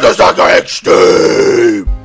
das Berserker Extreme!